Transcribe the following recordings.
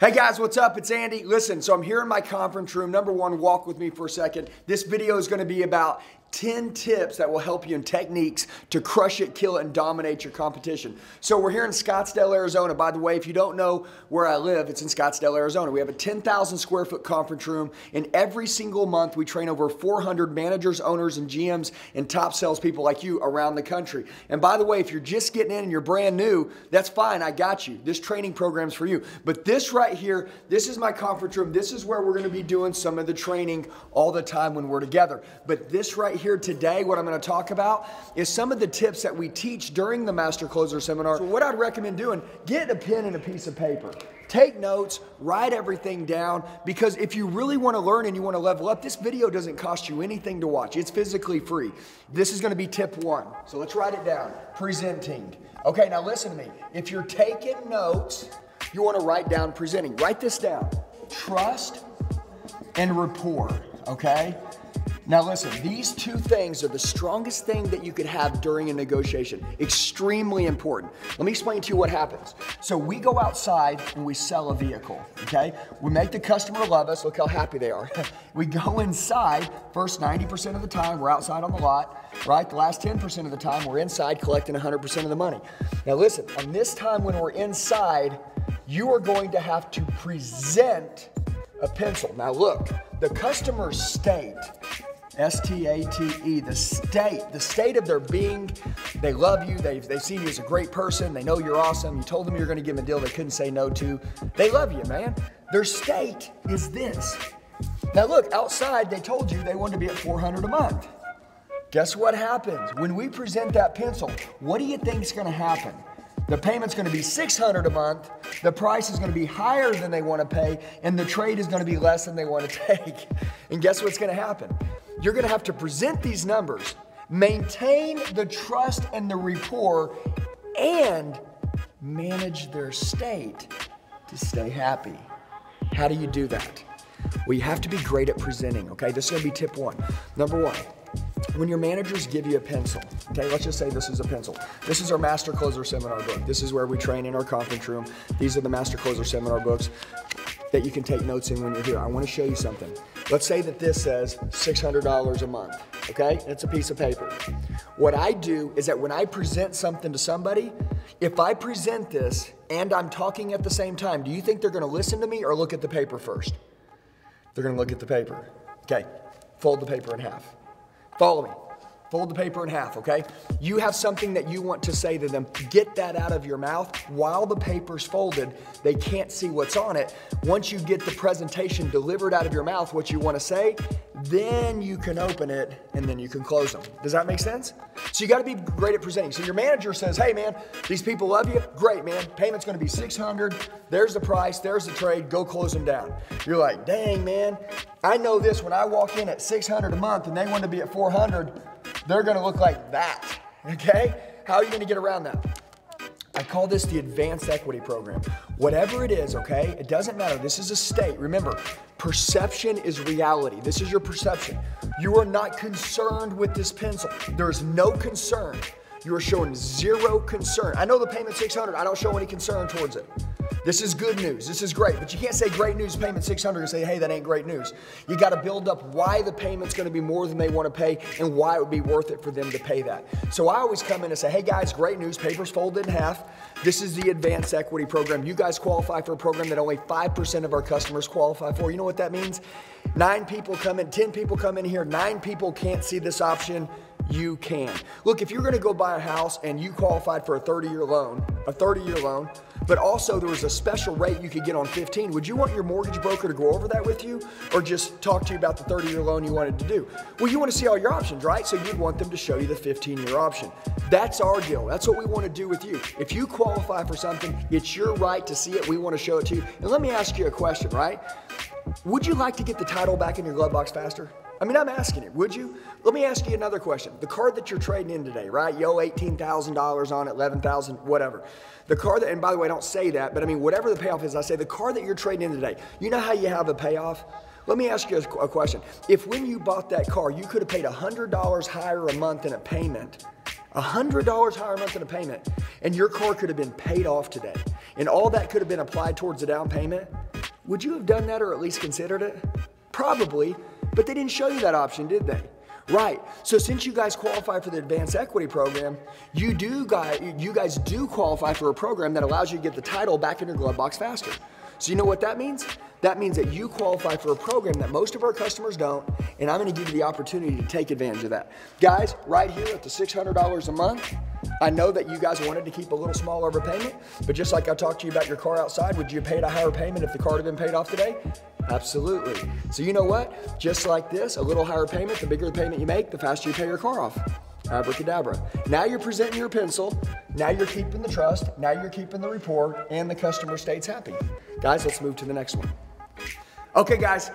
Hey guys, what's up? It's Andy. Listen, so I'm here in my conference room. Number one, walk with me for a second. This video is going to be about 10 tips that will help you in techniques to crush it, kill it, and dominate your competition. So we're here in Scottsdale, Arizona. By the way, if you don't know where I live, it's in Scottsdale, Arizona. We have a 10,000 square foot conference room, and every single month we train over 400 managers, owners, and GMs and top salespeople like you around the country. And by the way, if you're just getting in and you're brand new, that's fine. I got you. This training program's for you. But this right here, this is my conference room. This is where we're going to be doing some of the training all the time when we're together. But this right here today, what I'm going to talk about is some of the tips that we teach during the Master Closer Seminar. So what I'd recommend doing, get a pen and a piece of paper. Take notes, write everything down, because if you really want to learn and you want to level up, this video doesn't cost you anything to watch. It's physically free. This is going to be tip one. So let's write it down. Presenting. Okay, now listen to me. If you're taking notes, you want to write down presenting. Write this down. Trust and rapport, okay? Now, listen, these two things are the strongest thing that you could have during a negotiation. Extremely important. Let me explain to you what happens. So, we go outside and we sell a vehicle, okay? We make the customer love us. Look how happy they are. we go inside, first 90% of the time, we're outside on the lot, right? The last 10% of the time, we're inside collecting 100% of the money. Now, listen, on this time when we're inside, you are going to have to present a pencil. Now, look, the customer's state S T A T E, the state, the state of their being. They love you. They, they see you as a great person. They know you're awesome. You told them you're going to give them a deal they couldn't say no to. They love you, man. Their state is this. Now, look, outside, they told you they wanted to be at 400 a month. Guess what happens? When we present that pencil, what do you think is going to happen? The payment's going to be 600 a month. The price is going to be higher than they want to pay, and the trade is going to be less than they want to take. And guess what's going to happen? You're to have to present these numbers, maintain the trust and the rapport, and manage their state to stay happy. How do you do that? Well, you have to be great at presenting, okay? This is to be tip one. Number one, when your managers give you a pencil, okay, let's just say this is a pencil. This is our Master Closer Seminar book. This is where we train in our conference room. These are the Master Closer Seminar books that you can take notes in when you're here. I want to show you something. Let's say that this says $600 a month, okay? It's a piece of paper. What I do is that when I present something to somebody, if I present this and I'm talking at the same time, do you think they're going to listen to me or look at the paper first? They're going to look at the paper. Okay, fold the paper in half. Follow me. Fold the paper in half, okay? You have something that you want to say to them. Get that out of your mouth while the paper's folded. They can't see what's on it. Once you get the presentation delivered out of your mouth, what you want to say, then you can open it and then you can close them. Does that make sense? So you got to be great at presenting. So your manager says, "Hey man, these people love you. Great, man. Payment's going to be 600. There's the price, there's the trade. Go close them down." You're like, "Dang, man. I know this when I walk in at 600 a month and they want to be at 400, they're to look like that. Okay? How are you to get around that? I call this the advanced equity program. Whatever it is, okay, it doesn't matter. This is a state. Remember, perception is reality. This is your perception. You are not concerned with this pencil. There is no concern. You are showing zero concern. I know the payment 600. I don't show any concern towards it. This is good news. This is great. But you can't say great news payment 600 and say, hey, that ain't great news. You got to build up why the payment's going to be more than they want to pay and why it would be worth it for them to pay that. So I always come in and say, hey guys, great news. Papers folded in half. This is the advanced equity program. You guys qualify for a program that only 5% of our customers qualify for. You know what that means? Nine people come in, 10 people come in here, nine people can't see this option you can. Look, if you're going to go buy a house and you qualified for a 30 year loan, a 30 year loan, but also there was a special rate you could get on 15, would you want your mortgage broker to go over that with you or just talk to you about the 30 year loan you wanted to do? Well, you want to see all your options, right? So you'd want them to show you the 15 year option. That's our deal. That's what we want to do with you. If you qualify for something, it's your right to see it. We want to show it to you. And let me ask you a question, right? Would you like to get the title back in your glove box faster? I mean, I'm asking it, would you? Let me ask you another question. The card that you're trading in today, right? Yo, $18,000 on it, 11000 whatever. The car that, and by the way, I don't say that, but I mean, whatever the payoff is, I say the car that you're trading in today, you know how you have a payoff? Let me ask you a question. If when you bought that car, you could have paid $100 higher a month in a payment, $100 higher a month in a payment, and your car could have been paid off today, and all that could have been applied towards the down payment, would you have done that or at least considered it? Probably, but they didn't show you that option, did they? Right. So since you guys qualify for the advanced equity program, you do guys you guys do qualify for a program that allows you to get the title back in your glove box faster. So you know what that means? That means that you qualify for a program that most of our customers don't, and I'm gonna give you the opportunity to take advantage of that. Guys, right here at the $600 a month, I know that you guys wanted to keep a little smaller of a payment, but just like I talked to you about your car outside, would you have paid a higher payment if the car had been paid off today? Absolutely. So you know what? Just like this, a little higher payment, the bigger the payment you make, the faster you pay your car off. Abracadabra. Now you're presenting your pencil. Now you're keeping the trust. Now you're keeping the rapport, and the customer stays happy. Guys, let's move to the next one. Okay, guys,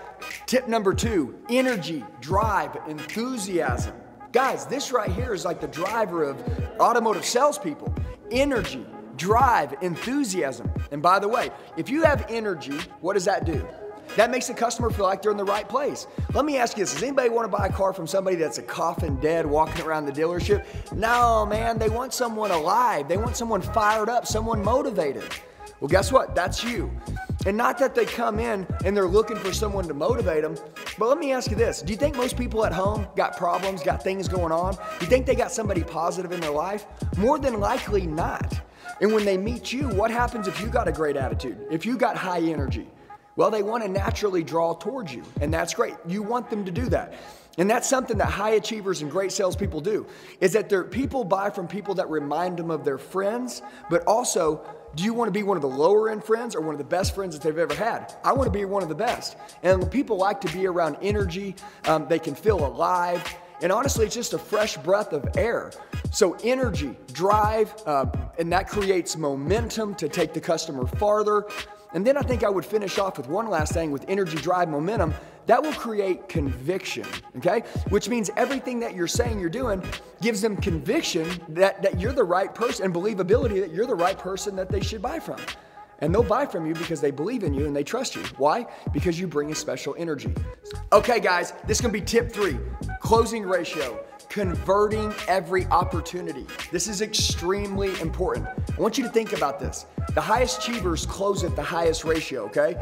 tip number two energy, drive, enthusiasm. Guys, this right here is like the driver of automotive salespeople energy, drive, enthusiasm. And by the way, if you have energy, what does that do? That makes the customer feel like they're in the right place. Let me ask you this Does anybody want to buy a car from somebody that's a coffin dead walking around the dealership? No, man, they want someone alive. They want someone fired up, someone motivated. Well, guess what? That's you. And not that they come in and they're looking for someone to motivate them, but let me ask you this. Do you think most people at home got problems, got things going on? Do you think they got somebody positive in their life? More than likely not. And when they meet you, what happens if you got a great attitude? If you got high energy? Well, they want to naturally draw towards you, and that's great. You want them to do that. And that's something that high achievers and great salespeople do, is that their people buy from people that remind them of their friends, but also, do you want to be one of the lower end friends or one of the best friends that they've ever had? I want to be one of the best. And people like to be around energy, um, they can feel alive. And honestly, it's just a fresh breath of air. So, energy, drive, uh, and that creates momentum to take the customer farther. And then I think I would finish off with one last thing with energy, drive, momentum. That will create conviction, okay? Which means everything that you're saying you're doing gives them conviction that, that you're the right person and believability that you're the right person that they should buy from. And they'll buy from you because they believe in you and they trust you. Why? Because you bring a special energy. Okay, guys, this is gonna be tip three closing ratio converting every opportunity. This is extremely important. I want you to think about this. The highest achievers close at the highest ratio, okay?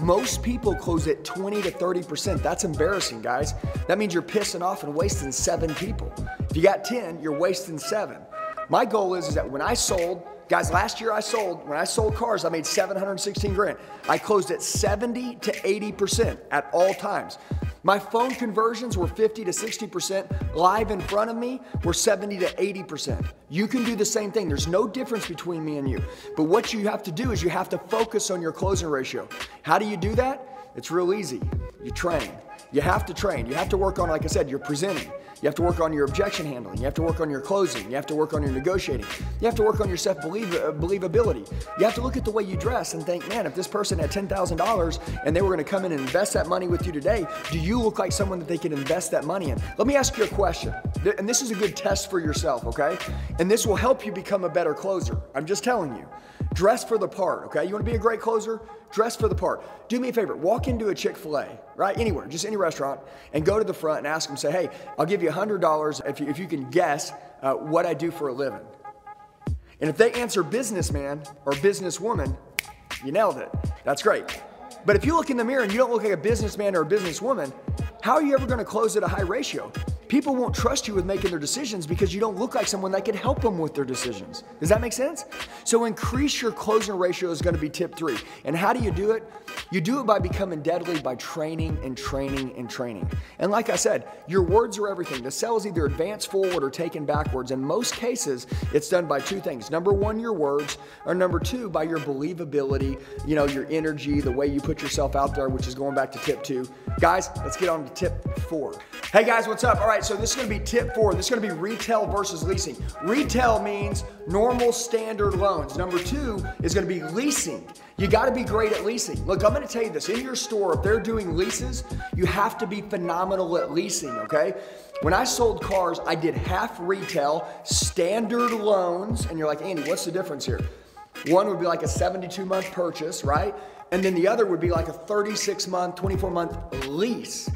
Most people close at 20 to 30%. That's embarrassing, guys. That means you're pissing off and wasting seven people. If you got 10, you're wasting seven. My goal is, is that when I sold, guys, last year I sold, when I sold cars, I made 716 grand. I closed at 70 to 80% at all times. My phone conversions were 50 to 60%. Live in front of me were 70 to 80%. You can do the same thing. There's no difference between me and you. But what you have to do is you have to focus on your closing ratio. How do you do that? It's real easy. You train. You have to train. You have to work on, like I said, you're presenting. You have to work on your objection handling. You have to work on your closing. You have to work on your negotiating. You have to work on your self uh, believability. You have to look at the way you dress and think, man, if this person had $10,000 and they were going to come in and invest that money with you today, do you look like someone that they can invest that money in? Let me ask you a question. And this is a good test for yourself, okay? And this will help you become a better closer. I'm just telling you. Dress for the part, okay? You want to be a great closer? Dress for the part. Do me a favor, walk into a Chick fil A, right? Anywhere, just any restaurant, and go to the front and ask them, say, hey, I'll give you $100 if you, if you can guess uh, what I do for a living. And if they answer businessman or businesswoman, you nailed it. That's great. But if you look in the mirror and you don't look like a businessman or a businesswoman, how are you ever going to close at a high ratio? People won't trust you with making their decisions because you don't look like someone that could help them with their decisions. Does that make sense? So increase your closing ratio is going to be tip three. And how do you do it? You do it by becoming deadly by training and training and training. And like I said, your words are everything. The sell is either advanced forward or taken backwards. In most cases, it's done by two things. Number one, your words, or number two, by your believability, you know, your energy, the way you put yourself out there, which is going back to tip two. Guys, let's get on to tip four. Hey guys, what's up? All right, so this is gonna be tip four. This is gonna be retail versus leasing. Retail means normal standard loans. Number two is gonna be leasing. You gotta be great at leasing. Look, I'm gonna tell you this in your store, if they're doing leases, you have to be phenomenal at leasing, okay? When I sold cars, I did half retail, standard loans, and you're like, Andy, what's the difference here? One would be like a 72 month purchase, right? And then the other would be like a 36 month, 24 month lease.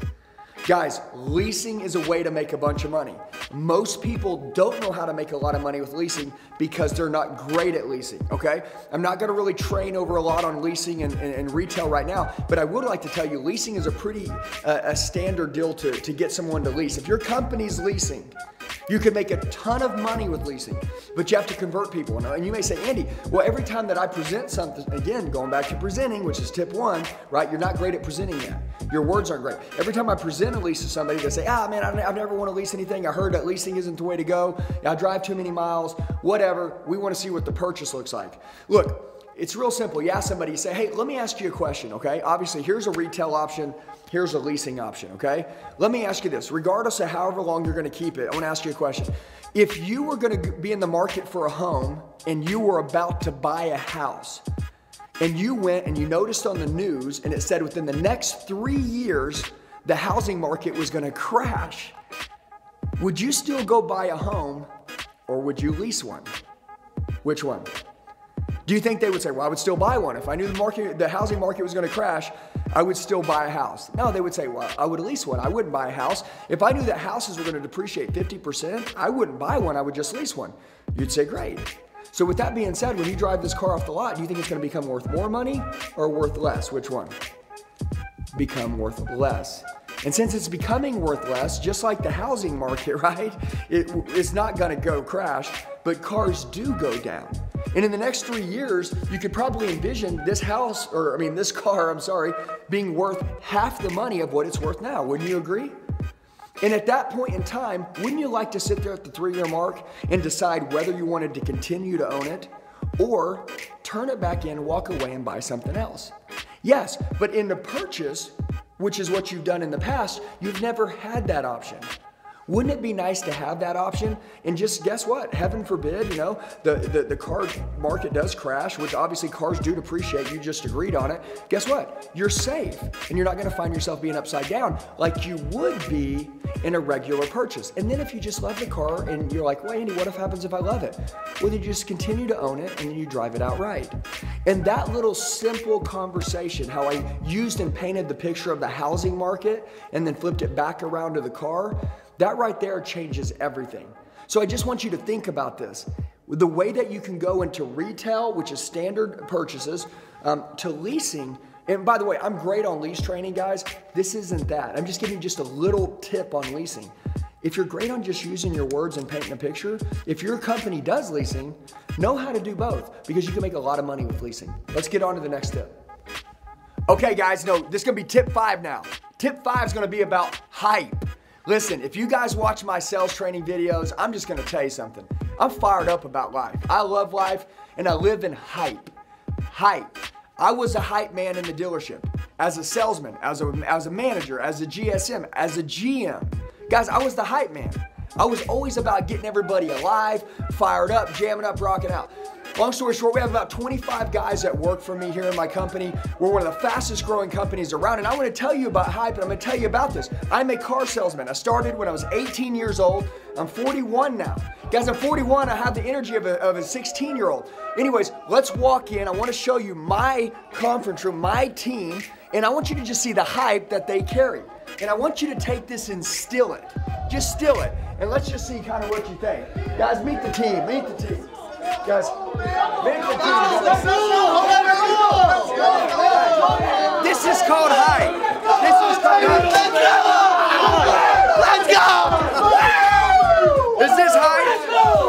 Guys, leasing is a way to make a bunch of money. Most people don't know how to make a lot of money with leasing because they're not great at leasing, okay? I'm not gonna really train over a lot on leasing and, and, and retail right now, but I would like to tell you leasing is a pretty uh, a standard deal to, to get someone to lease. If your company's leasing, you can make a ton of money with leasing, but you have to convert people. And you may say, Andy, well, every time that I present something, again, going back to presenting, which is tip one, right? You're not great at presenting yet. Your words aren't great. Every time I present a lease to somebody, they say, ah, man, I've never want to lease anything. I heard that leasing isn't the way to go. I drive too many miles, whatever. We want to see what the purchase looks like. Look, it's real simple. You ask somebody, you say, hey, let me ask you a question, okay? Obviously, here's a retail option. Here's a leasing option, okay? Let me ask you this. Regardless of however long you're gonna keep it, I wanna ask you a question. If you were gonna be in the market for a home and you were about to buy a house, and you went and you noticed on the news and it said within the next three years, the housing market was gonna crash, would you still go buy a home or would you lease one? Which one? Do you think they would say, well, I would still buy one. If I knew the market, the housing market was gonna crash, I would still buy a house. No, they would say, well, I would lease one. I wouldn't buy a house. If I knew that houses were gonna depreciate 50%, I wouldn't buy one, I would just lease one. You'd say, great. So with that being said, when you drive this car off the lot, do you think it's gonna become worth more money or worth less? Which one? Become worth less. And since it's becoming worth less, just like the housing market, right? It, it's not gonna go crash, but cars do go down. And in the next three years, you could probably envision this house, or I mean, this car, I'm sorry, being worth half the money of what it's worth now. Wouldn't you agree? And at that point in time, wouldn't you like to sit there at the three year mark and decide whether you wanted to continue to own it or turn it back in, walk away, and buy something else? Yes, but in the purchase, which is what you've done in the past, you've never had that option. Wouldn't it be nice to have that option? And just guess what? Heaven forbid, you know, the, the, the car market does crash, which obviously cars do depreciate. You just agreed on it. Guess what? You're safe and you're not going to find yourself being upside down like you would be in a regular purchase. And then if you just love the car and you're like, well, Andy, what if happens if I love it? Well, you just continue to own it and you drive it outright. And that little simple conversation, how I used and painted the picture of the housing market and then flipped it back around to the car, that right there changes everything. So I just want you to think about this. The way that you can go into retail, which is standard purchases, um, to leasing. And by the way, I'm great on lease training, guys. This isn't that. I'm just giving you just a little tip on leasing. If you're great on just using your words and painting a picture, if your company does leasing, know how to do both because you can make a lot of money with leasing. Let's get on to the next tip. Okay, guys, no, this is gonna be tip five now. Tip five is gonna be about hype. Listen, if you guys watch my sales training videos, I'm just gonna tell you something. I'm fired up about life. I love life and I live in hype. Hype. I was a hype man in the dealership as a salesman, as a, as a manager, as a GSM, as a GM. Guys, I was the hype man. I was always about getting everybody alive, fired up, jamming up, rocking out. Long story short, we have about 25 guys that work for me here in my company. We're one of the fastest growing companies around, and I want to tell you about Hype, and I'm going to tell you about this. I'm a car salesman. I started when I was 18 years old. I'm 41 now. Guys, I'm 41. I have the energy of a, of a 16 year old. Anyways, let's walk in. I want to show you my conference room, my team, and I want you to just see the hype that they carry. And I want you to take this and still it. Just still it. And let's just see kind of what you think. Guys, meet the team. Meet the team. Guys, meet the team. This is called high. This is called high. Let's go! Is this hype?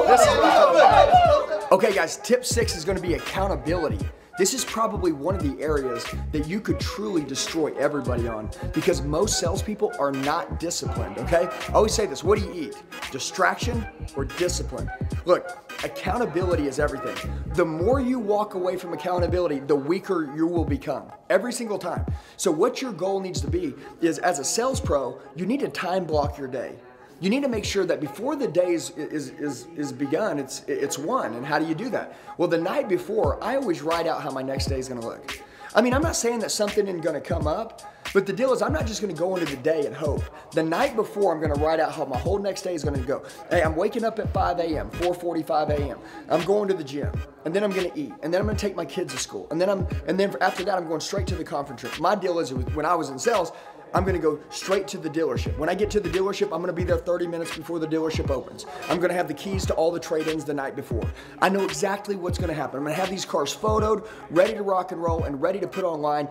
This is Okay, guys, tip six is going to be accountability. This is probably one of the areas that you could truly destroy everybody on because most salespeople are not disciplined, okay? I always say this what do you eat? Distraction or discipline? Look, accountability is everything. The more you walk away from accountability, the weaker you will become every single time. So, what your goal needs to be is as a sales pro, you need to time block your day you need to make sure that before the day is, is, is, is begun, it's, it's won. And how do you do that? Well, the night before, I always write out how my next day is going to look. I mean, I'm not saying that something isn't to come up, but the deal is I'm not just to go into the day and hope. The night before, I'm to write out how my whole next day is to go. Hey, I'm waking up at 5 a.m., 4:45 a.m. I'm going to the gym, and then I'm to eat, and then I'm to take my kids to school, and then I'm, and then after that, I'm going straight to the conference room. My deal is when I was in sales, I'm gonna go straight to the dealership. When I get to the dealership, I'm gonna be there 30 minutes before the dealership opens. I'm gonna have the keys to all the trade-ins the night before. I know exactly what's gonna happen. I'm gonna have these cars photoed, ready to rock and roll, and ready to put online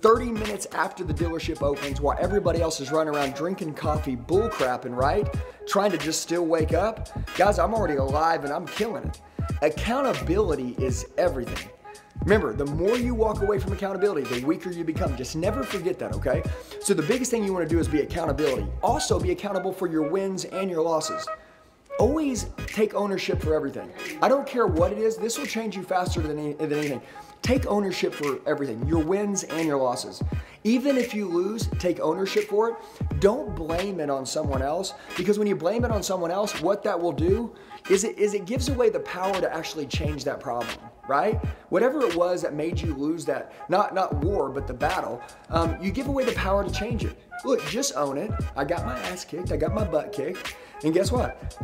30 minutes after the dealership opens while everybody else is running around drinking coffee, bull crapping, right? Trying to just still wake up. Guys, I'm already alive and I'm killing it. Accountability is everything. Remember, the more you walk away from accountability, the weaker you become. Just never forget that, okay? So the biggest thing you want to do is be accountability. Also be accountable for your wins and your losses. Always take ownership for everything. I don't care what it is, this will change you faster than, any, than anything. Take ownership for everything, your wins and your losses. Even if you lose, take ownership for it. Don't blame it on someone else because when you blame it on someone else, what that will do is it, is it gives away the power to actually change that problem, right? Whatever it was that made you lose that, not, not war, but the battle, um, you give away the power to change it. Look, just own it. I got my ass kicked, I got my butt kicked, and guess what?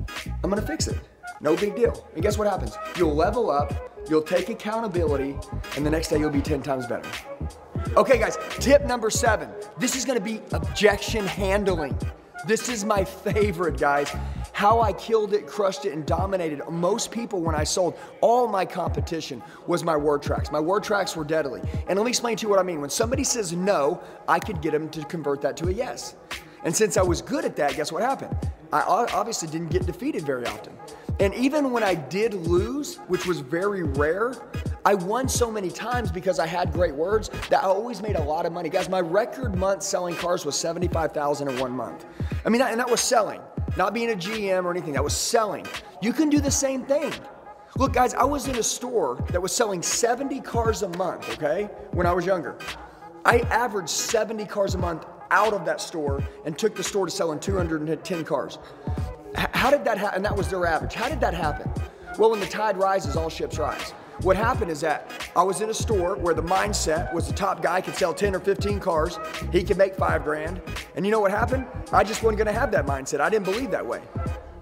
I'm gonna fix it. No big deal. And guess what happens? You'll level up, you'll take accountability, and the next day you'll be 10 times better. Okay, guys, tip number seven. This is gonna be objection handling. This is my favorite, guys. How I killed it, crushed it, and dominated most people when I sold all my competition was my word tracks. My word tracks were deadly. And let me explain to you what I mean. When somebody says no, I could get them to convert that to a yes. And since I was good at that, guess what happened? I obviously didn't get defeated very often. And even when I did lose, which was very rare, I won so many times because I had great words that I always made a lot of money. Guys, my record month selling cars was 75,000 in one month. I mean, and that was selling, not being a GM or anything. That was selling. You can do the same thing. Look, guys, I was in a store that was selling 70 cars a month, okay, when I was younger. I averaged 70 cars a month out of that store and took the store to selling 210 cars. How did that happen? And that was their average. How did that happen? Well, when the tide rises, all ships rise. What happened is that I was in a store where the mindset was the top guy could sell 10 or 15 cars, he could make five grand. And you know what happened? I just wasn't gonna have that mindset. I didn't believe that way.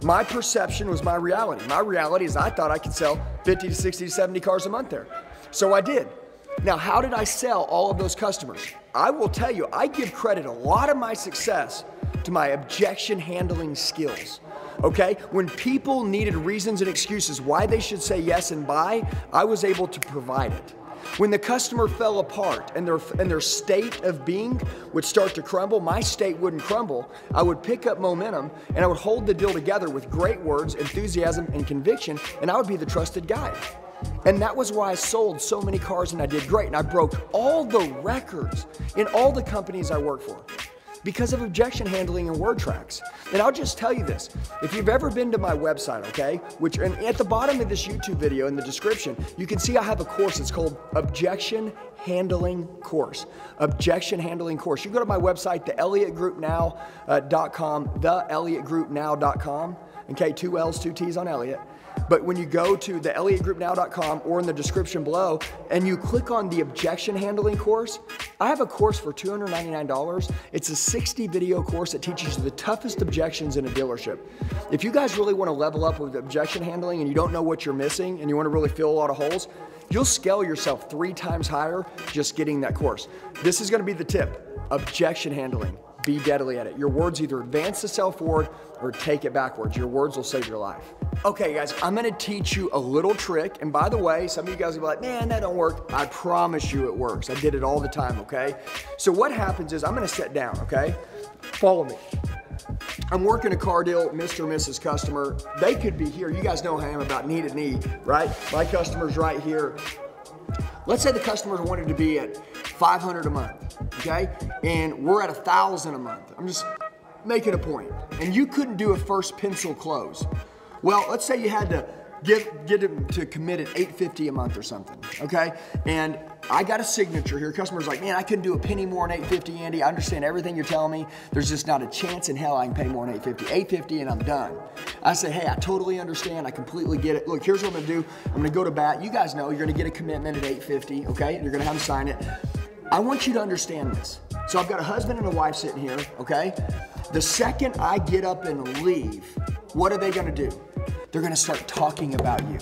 My perception was my reality. My reality is I thought I could sell 50 to 60 to 70 cars a month there. So I did. Now, how did I sell all of those customers? I will tell you, I give credit a lot of my success to my objection handling skills okay? When people needed reasons and excuses why they should say yes and buy, I was able to provide it. When the customer fell apart and their, and their state of being would start to crumble, my state wouldn't crumble. I would pick up momentum and I would hold the deal together with great words, enthusiasm, and conviction, and I would be the trusted guide. And that was why I sold so many cars and I did great. And I broke all the records in all the companies I worked for because of objection handling and word tracks. And I'll just tell you this if you've ever been to my website, okay, which and at the bottom of this YouTube video in the description, you can see I have a course. It's called Objection Handling Course. Objection Handling Course. You go to my website, the ElliottGroupNow.com, uh, the ElliottGroupNow.com. Okay, two L's, two T's on Elliott. But when you go to the elliottgroupnow.com or in the description below and you click on the objection handling course, I have a course for $299. It's a 60 video course that teaches you the toughest objections in a dealership. If you guys really want to level up with objection handling and you don't know what you're missing and you want to really fill a lot of holes, you'll scale yourself three times higher just getting that course. This is going to be the tip, objection handling be deadly at it. Your words either advance the self forward or take it backwards. Your words will save your life. Okay, guys, I'm gonna teach you a little trick. And by the way, some of you guys will be like, man, that don't work. I promise you it works. I did it all the time, okay? So what happens is I'm gonna sit down, okay? Follow me. I'm working a car deal, Mr. and Mrs. Customer. They could be here. You guys know how I am about knee to knee, right? My customer's right here. Let's say the customers wanted to be at 500 a month, okay? And we're at a 1,000 a month. I'm just making a point. And you couldn't do a first pencil close. Well, let's say you had to get get them to commit at 850 a month or something, okay? And I got a signature here. Customer's like, man, I couldn't do a penny more than 850, Andy. I understand everything you're telling me. There's just not a chance in hell I can pay more than 850. 850 and I'm done. I say, hey, I totally understand. I completely get it. Look, here's what I'm gonna do. I'm gonna go to bat. You guys know you're gonna get a commitment at 850, okay? You're gonna have them sign it. I want you to understand this. So I've got a husband and a wife sitting here, okay? The second I get up and leave, what are they gonna do? They're gonna start talking about you.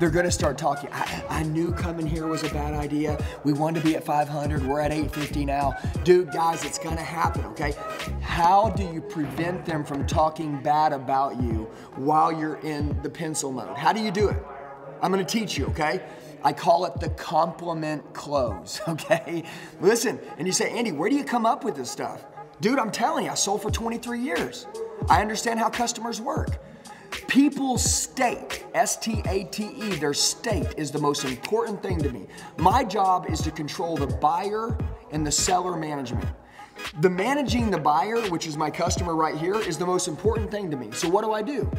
They're gonna start talking. I, I knew coming here was a bad idea. We wanted to be at 500. We're at 850 now. Dude, guys, it's gonna happen, okay? How do you prevent them from talking bad about you while you're in the pencil mode? How do you do it? I'm gonna teach you, okay? I call it the compliment close, okay? Listen, and you say, Andy, where do you come up with this stuff? Dude, I'm telling you, I sold for 23 years. I understand how customers work. People's state, S T A T E, their state is the most important thing to me. My job is to control the buyer and the seller management. The managing the buyer, which is my customer right here, is the most important thing to me. So what do I do?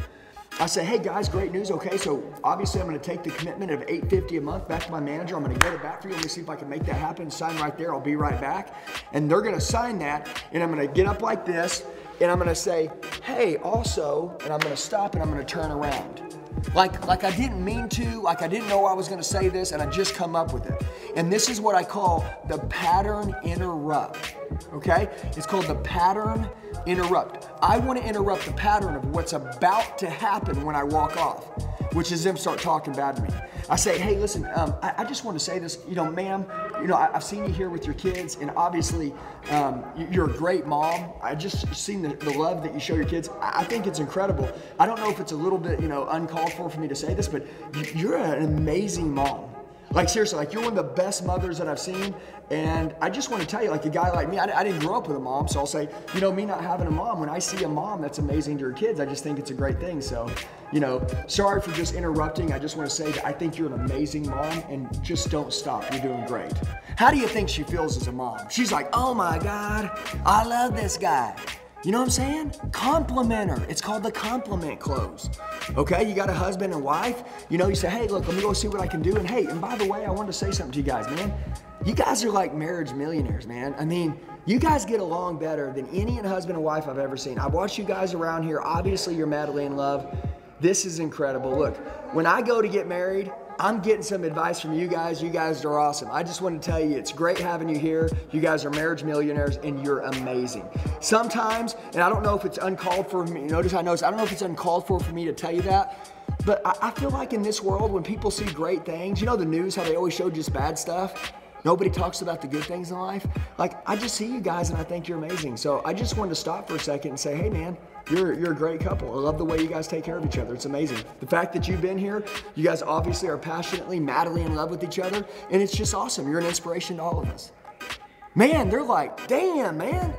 I say, hey guys, great news. Okay, so obviously I'm going to take the commitment of 850 a month back to my manager. I'm going to get it back for you. Let me see if I can make that happen. Sign right there. I'll be right back. And they're going to sign that, and I'm going to get up like this, and I'm going to say, hey, also, and I'm going to stop, and I'm going to turn around. Like, like I didn't mean to, like I didn't know I was going to say this, and I just come up with it. And this is what I call the pattern interrupt. Okay, it's called the pattern interrupt. I want to interrupt the pattern of what's about to happen when I walk off, which is them start talking bad to me. I say, hey, listen, um, I, I, just want to say this, you know, ma'am, you know, I, have seen you here with your kids, and obviously um, you're a great mom. I just seen the, the, love that you show your kids. I, I think it's incredible. I don't know if it's a little bit, you know, uncalled for for me to say this, but you're an amazing mom. Like seriously, like you're one of the best mothers that I've seen. And I just want to tell you, like a guy like me, I, I, didn't grow up with a mom, so I'll say, you know, me not having a mom, when I see a mom that's amazing to her kids, I just think it's a great thing. So, you know, sorry for just interrupting. I just want to say that I think you're an amazing mom and just don't stop. You're doing great. How do you think she feels as a mom? She's like, oh my God, I love this guy. You know what I'm saying? Compliment her. It's called the compliment close. Okay, you got a husband and wife. You know, you say, hey, look, let me go see what I can do. And hey, and by the way, I wanted to say something to you guys, man. You guys are like marriage millionaires, man. I mean, you guys get along better than any husband and wife I've ever seen. I've watched you guys around here. Obviously, you're madly in love. This is incredible. Look, when I go to get married, I'm getting some advice from you guys. You guys are awesome. I just want to tell you, it's great having you here. You guys are marriage millionaires and you're amazing. Sometimes, and I don't know if it's uncalled for me, notice I notice, I don't know if it's uncalled for for me to tell you that, but I, I feel like in this world, when people see great things, you know the news, how they always show just bad stuff? Nobody talks about the good things in life. Like, I just see you guys and I think you're amazing. So I just wanted to stop for a second and say, hey man, you're, you're a great couple. I love the way you guys take care of each other. It's amazing. The fact that you've been here, you guys obviously are passionately, madly in love with each other, and it's just awesome. You're an inspiration to all of us. Man, they're like, damn, man,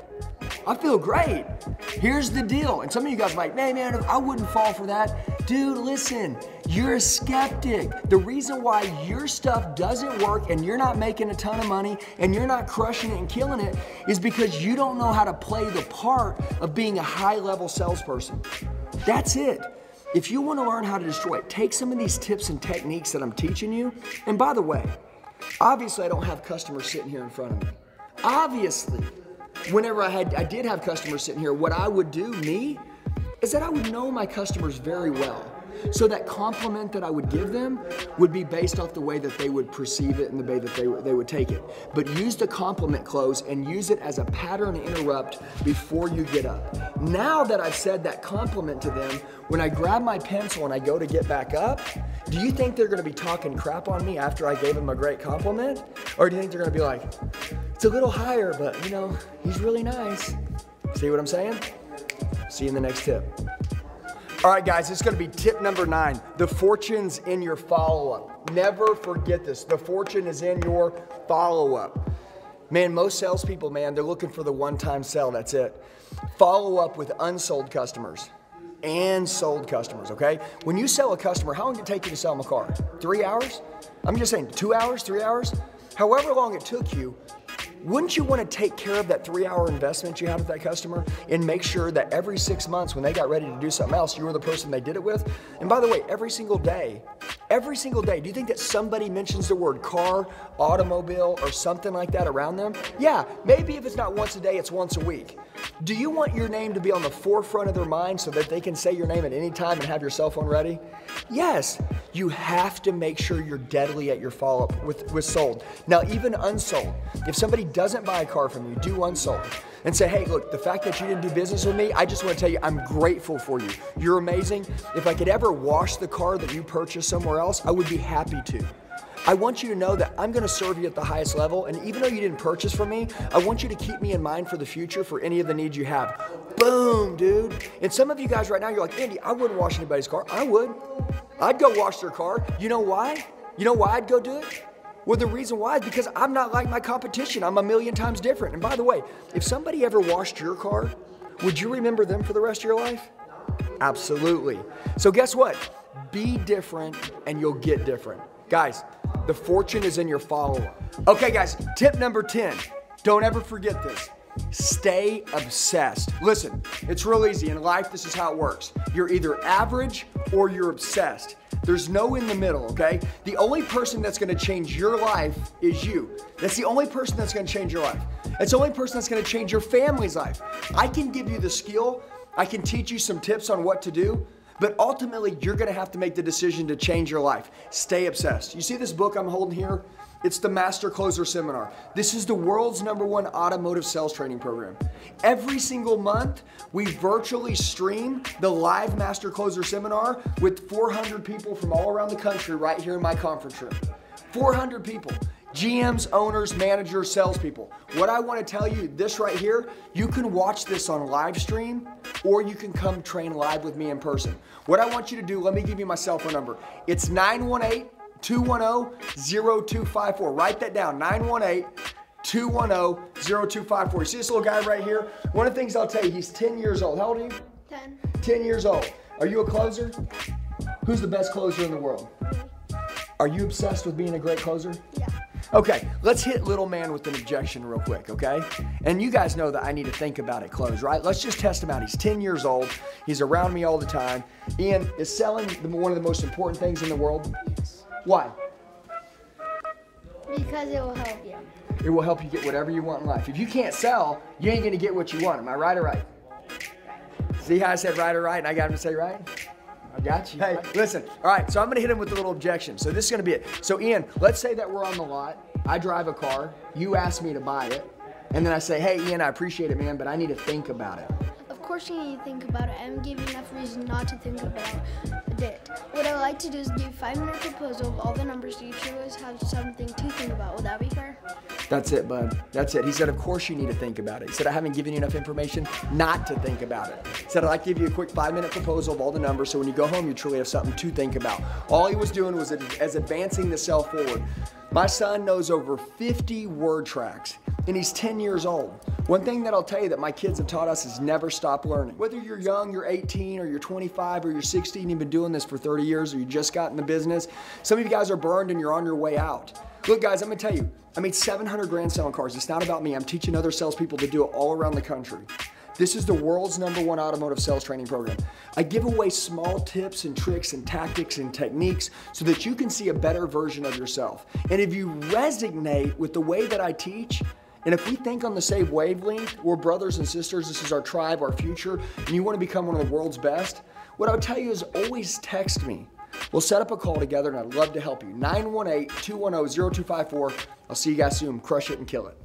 I feel great. Here's the deal. And some of you guys are like, man, man, I wouldn't fall for that. Dude, listen, you're a skeptic. The reason why your stuff doesn't work and you're not making a ton of money and you're not crushing it and killing it is because you don't know how to play the part of being a high level salesperson. That's it. If you want to learn how to destroy it, take some of these tips and techniques that I'm teaching you. And by the way, obviously I don't have customers sitting here in front of me. Obviously, whenever I had I did have customers sitting here, what I would do, me, is that I would know my customers very well. So that compliment that I would give them would be based off the way that they would perceive it and the way that they, they would take it. But use the compliment close and use it as a pattern interrupt before you get up. Now that I've said that compliment to them, when I grab my pencil and I go to get back up, do you think they're gonna be talking crap on me after I gave them a great compliment? Or do you think they're gonna be like, it's a little higher, but you know, he's really nice. See what I'm saying? See you in the next tip. All right, guys, it's gonna be tip number nine. The fortune's in your follow up. Never forget this. The fortune is in your follow up. Man, most salespeople, man, they're looking for the one time sell. That's it. Follow up with unsold customers and sold customers, okay? When you sell a customer, how long did it take you to sell them a car? Three hours? I'm just saying, two hours, three hours? However long it took you, wouldn't you want to take care of that three hour investment you had with that customer and make sure that every six months when they got ready to do something else, you were the person they did it with? And by the way, every single day, every single day, do you think that somebody mentions the word car, automobile, or something like that around them? Yeah, maybe if it's not once a day, it's once a week. Do you want your name to be on the forefront of their mind so that they can say your name at any time and have your cell phone ready? Yes, you have to make sure you're deadly at your follow up with, with sold. Now, even unsold, if somebody doesn't buy a car from you, do unsold. and say, hey, look, the fact that you didn't do business with me, I just want to tell you, I'm grateful for you. You're amazing. If I could ever wash the car that you purchased somewhere else, I would be happy to. I want you to know that I'm gonna serve you at the highest level, and even though you didn't purchase from me, I want you to keep me in mind for the future for any of the needs you have. Boom, dude. And some of you guys right now, you're like, Andy, I wouldn't wash anybody's car. I would. I'd go wash their car. You know why? You know why I'd go do it? Well, the reason why is because I'm not like my competition. I'm a million times different. And by the way, if somebody ever washed your car, would you remember them for the rest of your life? Absolutely. So, guess what? Be different and you'll get different. Guys, the fortune is in your follow up. Okay, guys, tip number 10. Don't ever forget this. Stay obsessed. Listen, it's real easy. In life, this is how it works. You're either average or you're obsessed. There's no in the middle, okay? The only person that's gonna change your life is you. That's the only person that's gonna change your life. It's the only person that's gonna change your family's life. I can give you the skill, I can teach you some tips on what to do, but ultimately, you're gonna have to make the decision to change your life. Stay obsessed. You see this book I'm holding here? It's the Master Closer Seminar. This is the world's number one automotive sales training program. Every single month, we virtually stream the live Master Closer Seminar with 400 people from all around the country right here in my conference room. 400 people. GMs, owners, managers, salespeople. What I want to tell you, this right here, you can watch this on live stream or you can come train live with me in person. What I want you to do, let me give you my cell phone number. It's 918 210 0254. Write that down 918 210 0254. You see this little guy right here? One of the things I'll tell you, he's 10 years old. How old are you? 10. 10 years old. Are you a closer? Who's the best closer in the world? Are you obsessed with being a great closer? Yeah. Okay, let's hit little man with an objection real quick, okay? And you guys know that I need to think about it close, right? Let's just test him out. He's 10 years old. He's around me all the time. Ian, is selling the, one of the most important things in the world? Yes. Why? Because it will help you. It will help you get whatever you want in life. If you can't sell, you ain't gonna get what you want. Am I right or right? See how I said right or right and I got him to say right? Got you. Hey, listen. All right, so I'm gonna hit him with a little objection. So this is gonna be it. So Ian, let's say that we're on the lot. I drive a car. You ask me to buy it, and then I say, "Hey, Ian, I appreciate it, man, but I need to think about it." Course, you need to think about it and give you enough reason not to think about it. What I like to do is give five minute proposal of all the numbers so you always have something to think about. Would that be fair? That's it, bud. That's it. He said, Of course you need to think about it. He said, I haven't given you enough information not to think about it. He said, I'd like to give you a quick five minute proposal of all the numbers so when you go home, you truly have something to think about. All he was doing was as advancing the sell forward. My son knows over 50 word tracks and he's 10 years old. One thing that I'll tell you that my kids have taught us is never stop learning. Whether you're young, you're 18, or you're 25, or you're 60, and you've been doing this for 30 years, or you just got in the business, some of you guys are burned and you're on your way out. Look, guys, I'm gonna tell you, I made 700 grand selling cars. It's not about me. I'm teaching other salespeople to do it all around the country. This is the world's number one automotive sales training program. I give away small tips and tricks and tactics and techniques so that you can see a better version of yourself. And if you resonate with the way that I teach, and if we think on the same wavelength, we're brothers and sisters, this is our tribe, our future, and you want to become one of the world's best, what I would tell you is always text me. We'll set up a call together and I'd love to help you. 918 210 0254. I'll see you guys soon. Crush it and kill it.